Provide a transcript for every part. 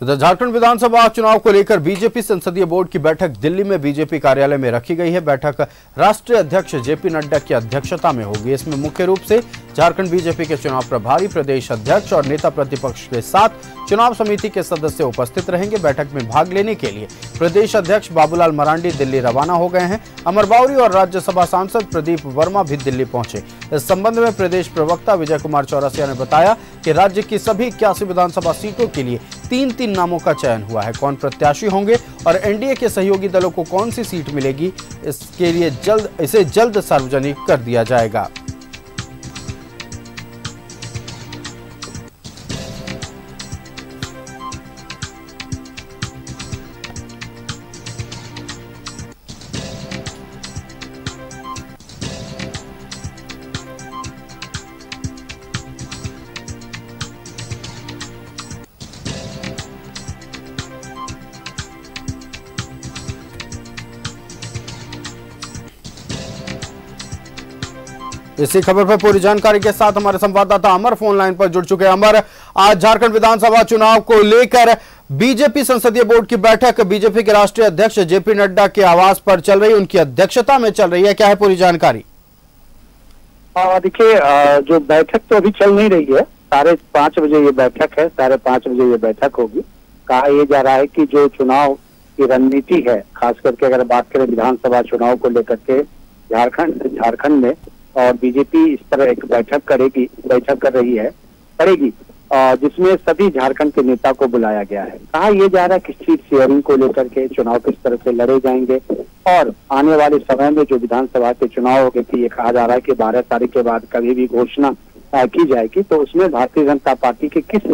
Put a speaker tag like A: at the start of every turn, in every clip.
A: उधर झारखंड विधानसभा चुनाव को लेकर बीजेपी संसदीय बोर्ड की बैठक दिल्ली में बीजेपी कार्यालय में रखी गई है। बैठक राष्ट्रीय अध्यक्ष जेपी नड्डा की अध्यक्षता में होगी। इसमें मुख्य रूप से झारखंड बीजेपी के चुनाव प्रभारी, प्रदेश अध्यक्ष और नेता प्रतिपक्ष के साथ चुनाव समिति के सदस्य उपस्थित रहेंगे। बैठक में भाग लेने के लिए प्रदेश अध्यक्ष बाबूलाल मरांडी दिल्ली रवाना हो गए हैं। अमर बावरी और राज्यसभा सांसद प्रदीप वर्मा भी दिल्ली पहुँचे। इस संबंध में प्रदेश प्रवक्ता विजय कुमार चौरसिया ने बताया कि राज्य की सभी इक्यासी विधानसभा सीटों के लिए तीन तीन नामों का चयन हुआ है। कौन प्रत्याशी होंगे और एनडीए के सहयोगी दलों को कौन सी सीट मिलेगी? इसके लिए जल्द, इसे जल्द सार्वजनिक कर दिया जाएगा। इसी खबर पर पूरी जानकारी के साथ हमारे संवाददाता अमर फ़ोन लाइन पर जुड़ चुके हैं। अमर, आज झारखंड विधानसभा चुनाव को लेकर बीजेपी संसदीय बोर्ड की बैठक, बीजेपी के राष्ट्रीय अध्यक्ष जेपी नड्डा के आवास पर चल रही, उनकी अध्यक्षता में चल रही है। क्या है पूरी जानकारी?
B: देखिए जो बैठक तो अभी चल नहीं रही है। साढ़े पाँच बजे ये बैठक है, साढ़े पाँच बजे ये बैठक होगी। कहा यह जा रहा है कि जो चुनाव की रणनीति है, खास करके अगर बात करें विधानसभा चुनाव को लेकर के, झारखंड झारखंड में और बीजेपी इस पर एक बैठक करेगी, बैठक कर रही है, करेगी जिसमें सभी झारखंड के नेता को बुलाया गया है। कहा यह जा रहा है कि सीट शेयरिंग को लेकर के चुनाव किस तरह से लड़े जाएँगे और आने वाले समय में जो विधानसभा के चुनाव हो गए थे ये कहा जा रहा है कि बारह तारीख के बाद कभी भी घोषणा की जाएगी तो उसमें भारतीय जनता पार्टी के किस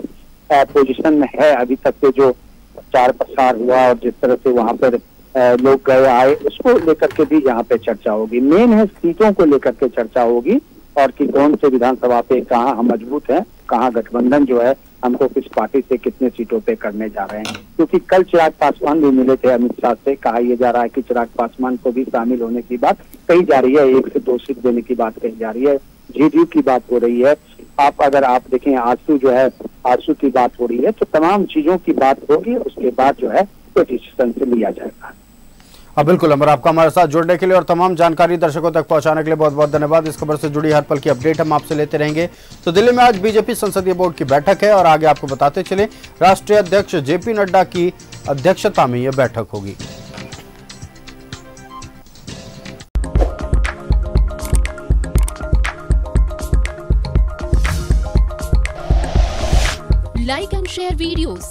B: पोजिशन में है? अभी तक के जो प्रचार प्रसार हुआ और जिस तरह से वहाँ पर लोग गए आए, उसको लेकर के भी यहाँ पे चर्चा होगी। मेन है सीटों को लेकर के चर्चा होगी और कि कौन से विधानसभा पे कहाँ हम मज़बूत हैं, कहाँ गठबंधन जो है, हमको किस पार्टी से कितने सीटों पे करने जा रहे हैं। क्योंकि कल चिराग पासवान भी मिले थे अमित शाह से, कहा यह जा रहा है कि चिराग पासवान को भी शामिल होने की बात कही जा रही है, एक से दो सीट देने की बात कही जा रही है, जेडीयू की बात हो रही है। आप अगर आप देखें आँसू जो है आँसू की बात हो रही है तो तमाम चीज़ों की बात होगी, उसके बाद जो है तो डिसीज़न से लिया जाएगा।
A: हाँ बिल्कुल अमर आपका हमारे साथ जुड़ने के लिए और तमाम जानकारी दर्शकों तक पहुँचाने के लिए बहुत बहुत धन्यवाद। इस खबर से जुड़ी हर पल की अपडेट हम आपसे लेते रहेंगे। तो दिल्ली में आज बीजेपी संसदीय बोर्ड की बैठक है और आगे आपको बताते चले राष्ट्रीय अध्यक्ष जेपी नड्डा की अध्यक्षता में यह बैठक होगी।
C: Like and share videos,